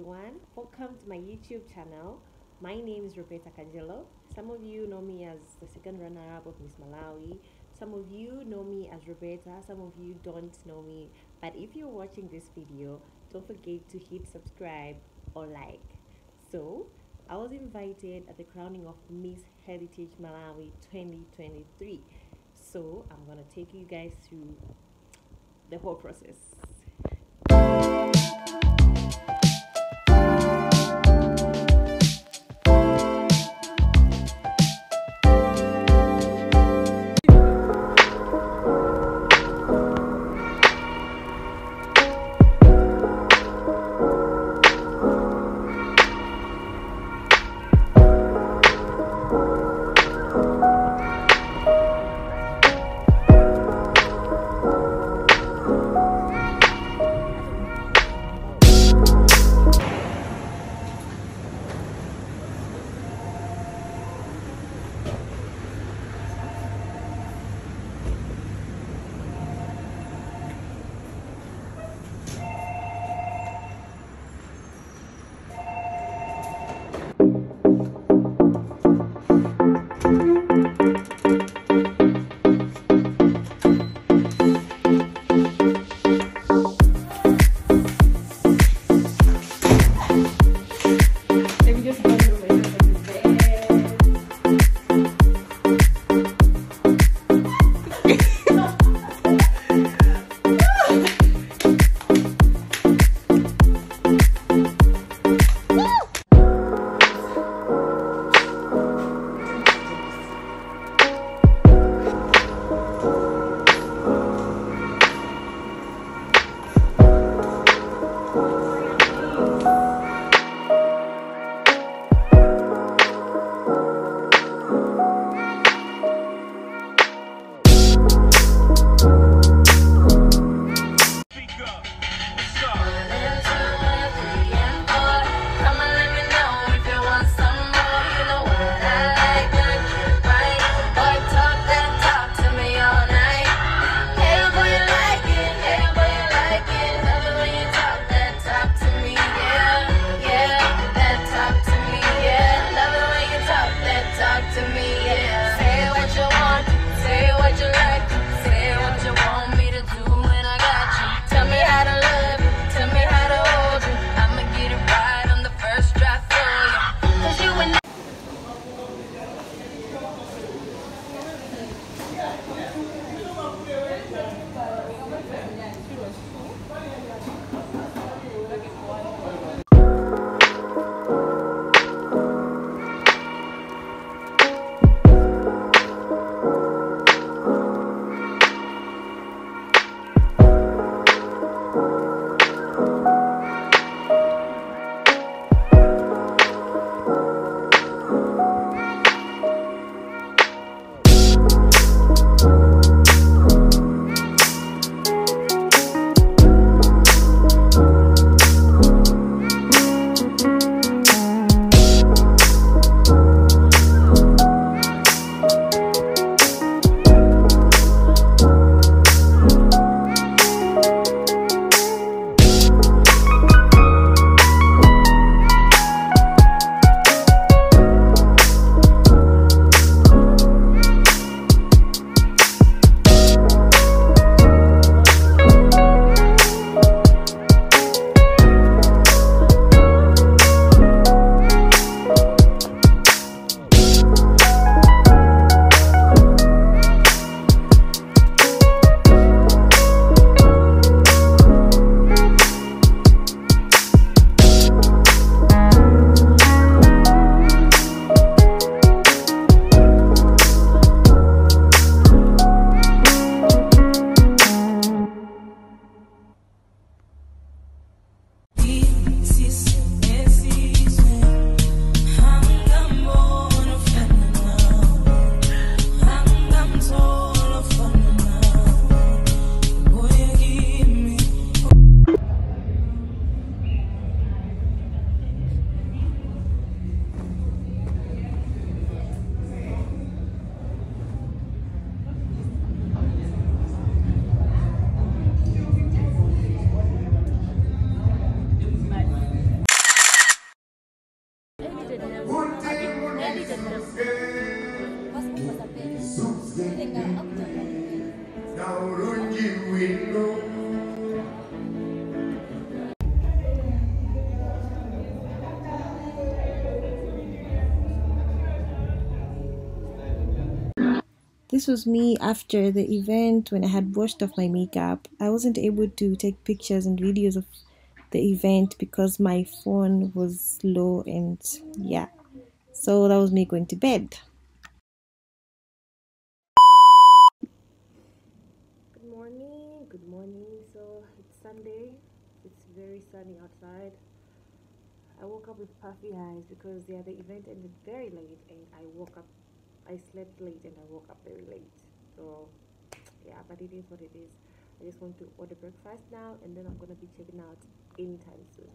everyone. Welcome to my YouTube channel. My name is Robertah Kanjelo. Some of you know me as the second runner-up of Miss Malawi. Some of you know me as Robertah. Some of you don't know me. But if you're watching this video, don't forget to hit subscribe or like. So, I was invited at the crowning of Miss Heritage Malawi 2023. So, I'm going to take you guys through the whole process. This was me after the event when I had washed off my makeup. I wasn't able to take pictures and videos of the event because my phone was low and yeah. So that was me going to bed. Good morning, good morning. So it's Sunday. It's very sunny outside. I woke up with puffy eyes because yeah, the event ended very late and I woke up I slept late and I woke up very late. So yeah, but it is what it is. I just want to order breakfast now and then I'm gonna be checking out anytime soon.